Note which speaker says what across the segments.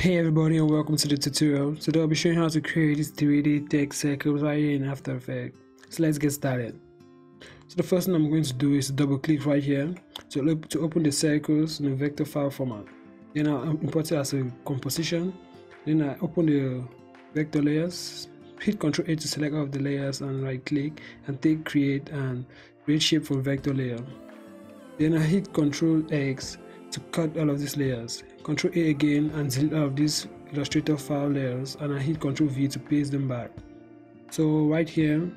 Speaker 1: Hey everybody and welcome to the tutorial. Today I'll be showing how to create these 3D tech circles right here in After Effects. So let's get started. So the first thing I'm going to do is double click right here to, to open the circles in a vector file format. Then I'll import it as a composition. Then I open the vector layers, hit Ctrl A to select all of the layers and right click and take create and create shape from vector layer. Then I hit Ctrl X to cut all of these layers. Ctrl A again and delete all of these Illustrator file layers and I hit Ctrl V to paste them back. So right here,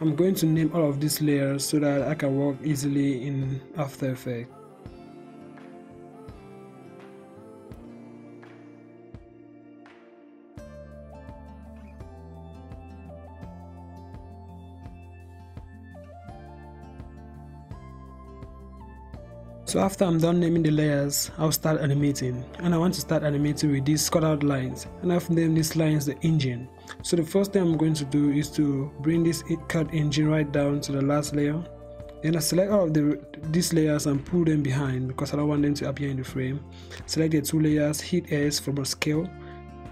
Speaker 1: I'm going to name all of these layers so that I can work easily in After Effects. So after I'm done naming the layers, I'll start animating. And I want to start animating with these cut out lines. And I've named these lines the engine. So the first thing I'm going to do is to bring this cut engine right down to the last layer. Then I select all of the, these layers and pull them behind because I don't want them to appear in the frame. Select the two layers, hit S from a scale.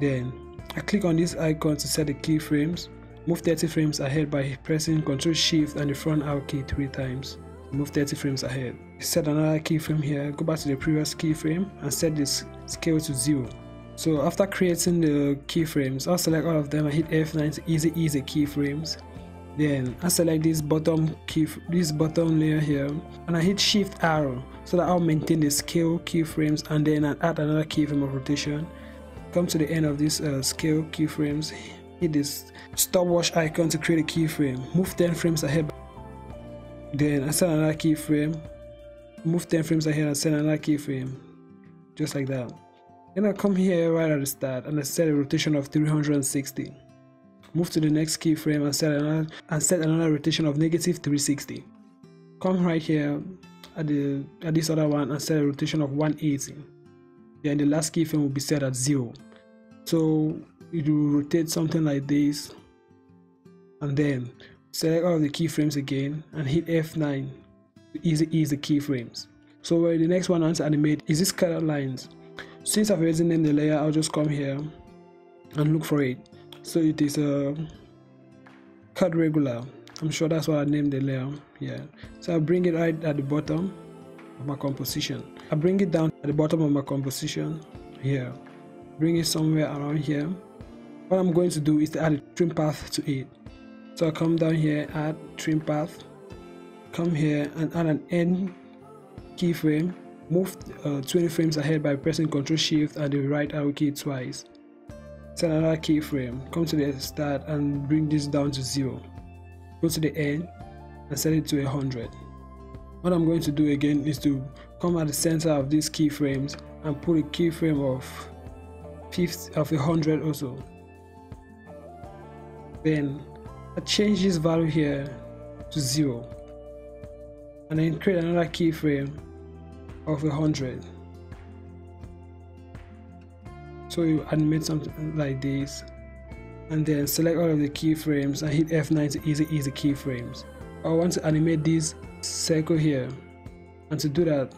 Speaker 1: Then I click on this icon to set the keyframes. Move 30 frames ahead by pressing Ctrl Shift and the front arrow key three times move 30 frames ahead. Set another keyframe here, go back to the previous keyframe and set this scale to 0. So after creating the keyframes, I'll select all of them and hit F9 to easy ease keyframes. Then I select this bottom key, this bottom layer here, and I hit Shift arrow so that I'll maintain the scale keyframes, and then I add another keyframe of rotation. Come to the end of this uh, scale keyframes, hit this stopwatch icon to create a keyframe. Move 10 frames ahead then I set another keyframe, move 10 frames ahead and set another keyframe, just like that. Then I come here right at the start and I set a rotation of 360. Move to the next keyframe and set another and set another rotation of negative 360. Come right here at the at this other one and set a rotation of 180. Then the last keyframe will be set at zero. So it will rotate something like this and then select all of the keyframes again and hit F9 to easy ease the keyframes. So uh, the next one I want to animate is this color lines. Since I've already named the layer, I'll just come here and look for it. So it is a cut regular. I'm sure that's what I named the layer. Yeah. So I bring it right at the bottom of my composition. I bring it down at the bottom of my composition here. Bring it somewhere around here. What I'm going to do is to add a trim path to it. So I come down here, add trim path, come here and add an end keyframe, move uh, 20 frames ahead by pressing Ctrl Shift and the right arrow key twice. Set another keyframe, come to the start and bring this down to zero. Go to the end and set it to 100. What I'm going to do again is to come at the center of these keyframes and put a keyframe of 50 of 100 also. Then I change this value here to 0 and then create another keyframe of 100 so you animate something like this. And then select all of the keyframes and hit F9 to easy ease keyframes. I want to animate this circle here. And to do that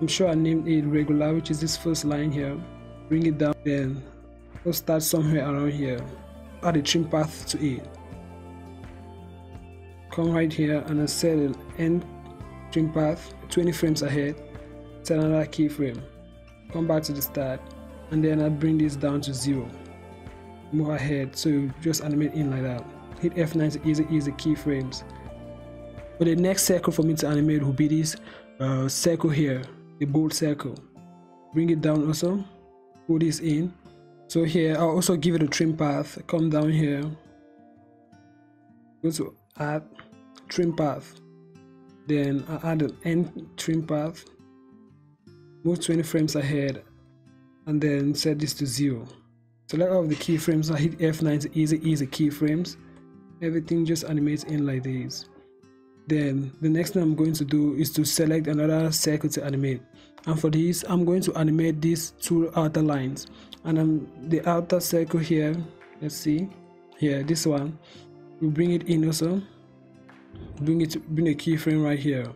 Speaker 1: I'm sure I named it regular which is this first line here. Bring it down then we'll start somewhere around here. Add a trim path to it come right here and I set an end trim path 20 frames ahead set another keyframe. Come back to the start and then I bring this down to zero. Move ahead so just animate in like that. Hit F9 to easy ease keyframes. But the next circle for me to animate will be this uh, circle here the bold circle. Bring it down also pull this in. So here I'll also give it a trim path. Come down here. Go to add trim path then I add an end trim path move 20 frames ahead and then set this to zero. Select all of the keyframes I hit F9 to easy ease keyframes. Everything just animates in like this. Then the next thing I'm going to do is to select another circle to animate. And for this I'm going to animate these two outer lines. And I'm the outer circle here let's see. Here this one. We bring it in also bring it bring a keyframe right here.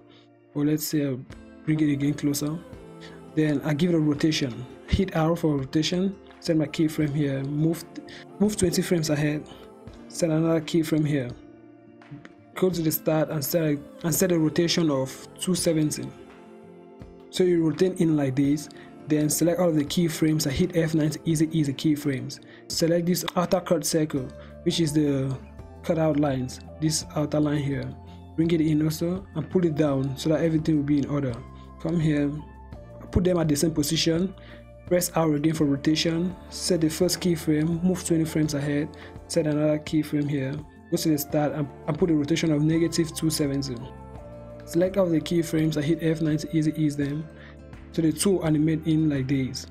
Speaker 1: Or let's say uh, bring it again closer. Then I give it a rotation. Hit R for rotation. Set my keyframe here. Move move 20 frames ahead. Set another keyframe here. Go to the start and set a, and set a rotation of 270 so you rotate in like this. Then select all of the keyframes. And hit F9 to easy the keyframes. Select this outer cut circle which is the cut out lines this outer line here. Bring it in also and pull it down so that everything will be in order. Come here. Put them at the same position. Press R again for rotation. Set the first keyframe. Move 20 frames ahead. Set another keyframe here. Go to the start and, and put a rotation of negative 270 select all the keyframes and hit F9 to easy ease them. So the two animate in like this.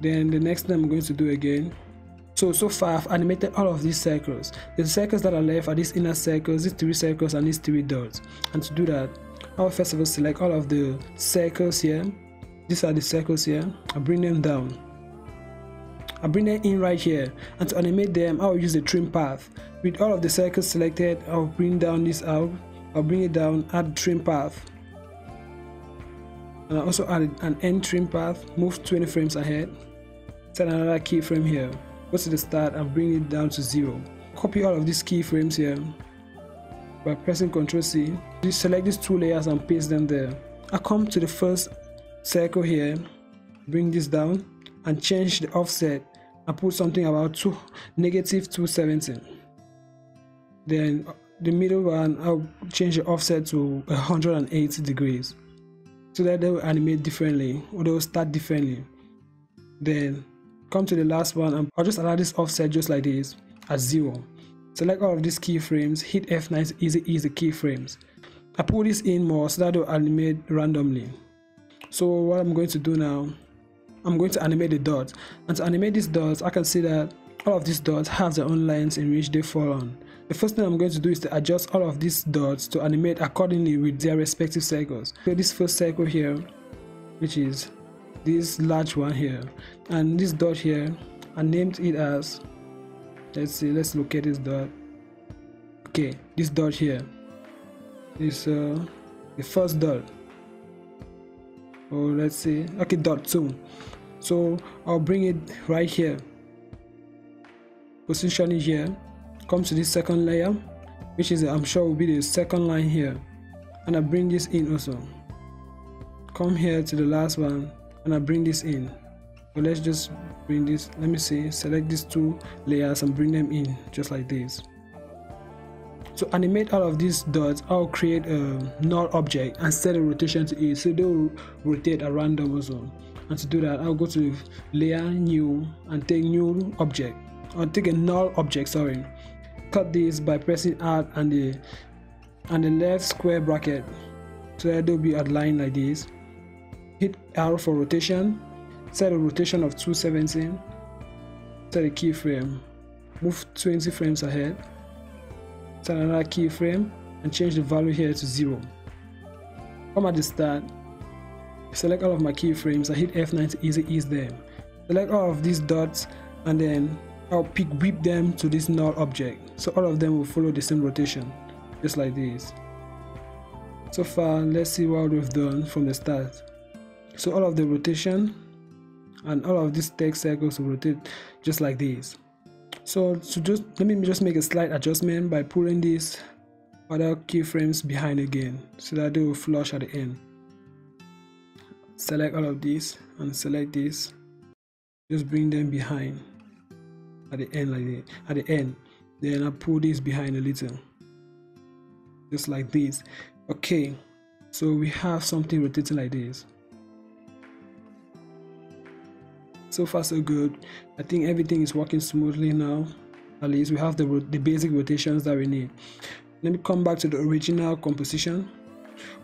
Speaker 1: Then the next thing I'm going to do again so so far I've animated all of these circles. The circles that are left are these inner circles these three circles and these three dots. And to do that I'll first of all select all of the circles here. These are the circles here. I bring them down. I bring them in right here. And to animate them I'll use the trim path. With all of the circles selected I'll bring down this out I'll bring it down add trim path. And I also add an end trim path. Move 20 frames ahead. Set another keyframe here go to the start and bring it down to zero. Copy all of these keyframes here by pressing ctrl C. Select these two layers and paste them there. I come to the first circle here bring this down and change the offset and put something about two negative 270 then uh, the middle one I'll change the offset to 180 degrees. So that they will animate differently or they will start differently. Then come to the last one and I'll just allow this offset just like this at zero. Select all of these keyframes hit F9 to easy the keyframes. I pull this in more so that it will animate randomly. So what I'm going to do now I'm going to animate the dots. And to animate these dots I can see that all of these dots have their own lines in which they fall on. The first thing I'm going to do is to adjust all of these dots to animate accordingly with their respective circles. So this first circle here which is this large one here and this dot here I named it as let's see let's look at this dot. Okay this dot here is uh, the first dot. Or let's see. Okay dot 2 so I'll bring it right here. Position it here. Come to this second layer which is I'm sure will be the second line here. And I bring this in also. Come here to the last one and I bring this in so let's just bring this let me see select these two layers and bring them in just like this. To animate all of these dots. I'll create a null object and set a rotation to it so they will rotate at random also and to do that I'll go to layer new and take new object. Or take a null object sorry. Cut this by pressing R and the and the left square bracket. So that they'll be aligned like this hit R for rotation set a rotation of 270 set a keyframe move 20 frames ahead set another keyframe and change the value here to 0. Come at the start, select all of my keyframes and hit F9 to easy ease them. Select all of these dots and then I'll pick whip them to this null object. So all of them will follow the same rotation, just like this. So far, let's see what we've done from the start. So all of the rotation and all of these tech circles will rotate just like this. So to just let me just make a slight adjustment by pulling these other keyframes behind again so that they will flush at the end. Select all of these and select this. Just bring them behind at the end like that at the end. Then I pull this behind a little just like this. Okay so we have something rotating like this so far so good. I think everything is working smoothly now. At least we have the, the basic rotations that we need. Let me come back to the original composition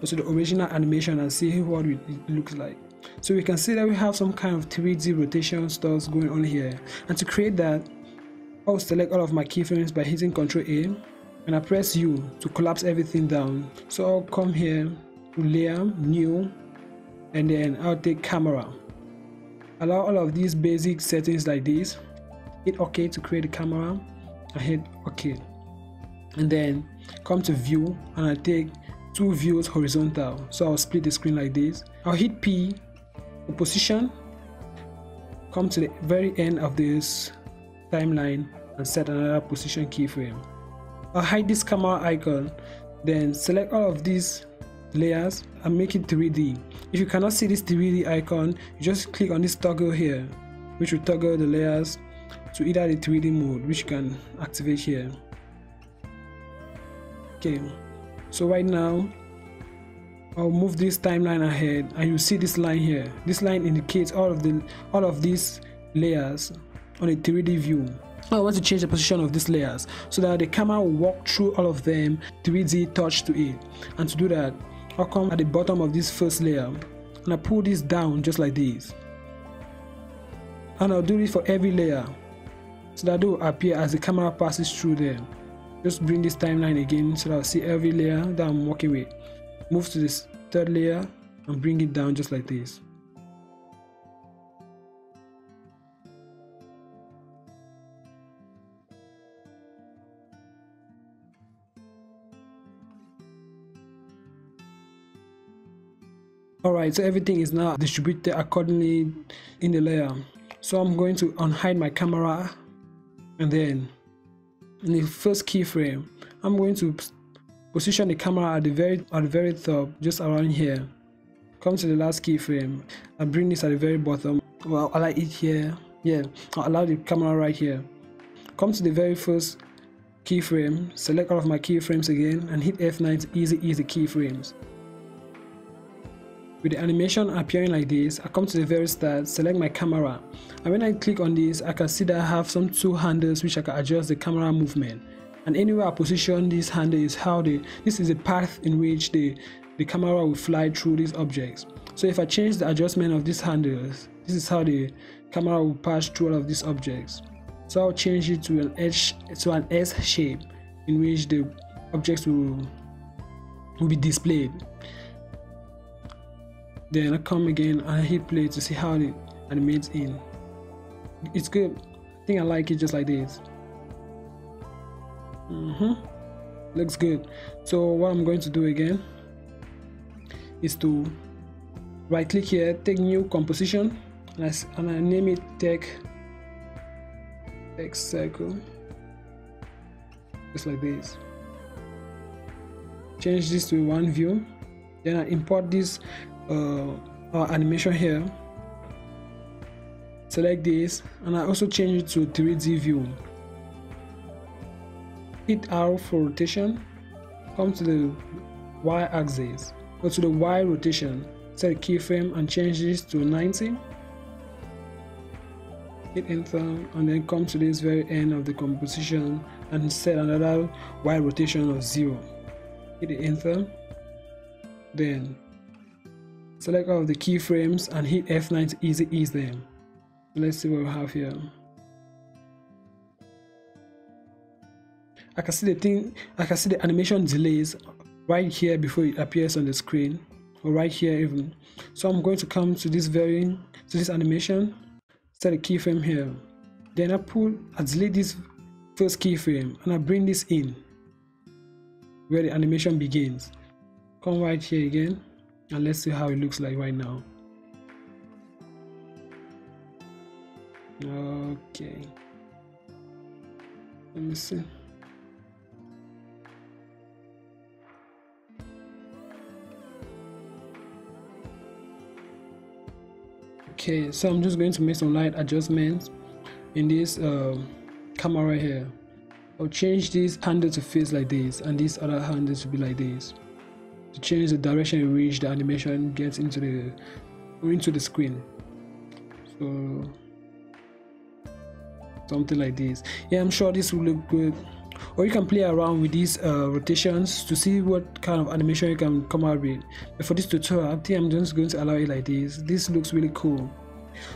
Speaker 1: or to the original animation and see what it looks like. So we can see that we have some kind of 3d rotation stuff going on here. And to create that I'll select all of my keyframes by hitting Ctrl A and I press U to collapse everything down. So I'll come here to layer new and then I'll take camera allow all of these basic settings like this hit ok to create the camera and hit ok. And then come to view and I take two views horizontal. So I'll split the screen like this. I'll hit P for position come to the very end of this timeline and set another position keyframe. I'll hide this camera icon then select all of these layers and make it 3d if you cannot see this 3d icon you just click on this toggle here which will toggle the layers to either the 3d mode which you can activate here. Okay so right now I'll move this timeline ahead and you see this line here. This line indicates all of the all of these layers on a 3d view. I want to change the position of these layers so that the camera will walk through all of them 3D touch to it and to do that I'll come at the bottom of this first layer and I pull this down just like this? And I'll do this for every layer so that they will appear as the camera passes through them just bring this timeline again so that I'll see every layer that I'm working with. Move to this third layer and bring it down just like this Alright, so everything is now distributed accordingly in the layer. So I'm going to unhide my camera and then in the first keyframe, I'm going to position the camera at the very at the very top, just around here. Come to the last keyframe and bring this at the very bottom. Well, I like it here. Yeah, I'll allow the camera right here. Come to the very first keyframe, select all of my keyframes again and hit F9 to easy ease keyframes. With the animation appearing like this, I come to the very start, select my camera, and when I click on this, I can see that I have some two handles which I can adjust the camera movement. And anywhere I position this handle is how the this is the path in which the the camera will fly through these objects. So if I change the adjustment of these handles, this is how the camera will pass through all of these objects. So I'll change it to an edge to an S shape in which the objects will will be displayed then I come again and hit play to see how it animates in. It's good. I think I like it just like this. Mm-hmm. Looks good. So what I'm going to do again is to right click here take new composition and I, and I name it tech X circle. Just like this. Change this to one view. Then I import this uh, our animation here. Select this and I also change it to 3D view. Hit R for rotation. Come to the Y axis. Go to the Y rotation. Set keyframe and change this to 90 hit enter and then come to this very end of the composition and set another Y rotation of 0 hit enter. Then select all of the keyframes and hit F9 to easy ease them. Let's see what we have here. I can see the thing, I can see the animation delays right here before it appears on the screen or right here even. So I'm going to come to this very, to this animation, set a keyframe here. Then I pull, I delete this first keyframe and I bring this in where the animation begins. Come right here again and let's see how it looks like right now. Okay. Let me see. Okay so i'm just going to make some light adjustments in this uh, camera right here. I'll change this handle to face like this and this other handle to be like this to change the direction in which the animation gets into the into the screen. So something like this. Yeah i'm sure this will look good. Or you can play around with these uh, rotations to see what kind of animation you can come out with. But for this tutorial i think i'm just going to allow it like this. This looks really cool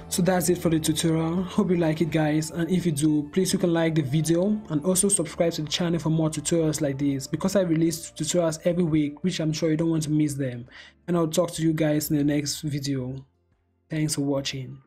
Speaker 1: so that's it for the tutorial. Hope you like it guys. And if you do please you can like the video and also subscribe to the channel for more tutorials like this. Because i release tutorials every week which i'm sure you don't want to miss them. And i'll talk to you guys in the next video. Thanks for watching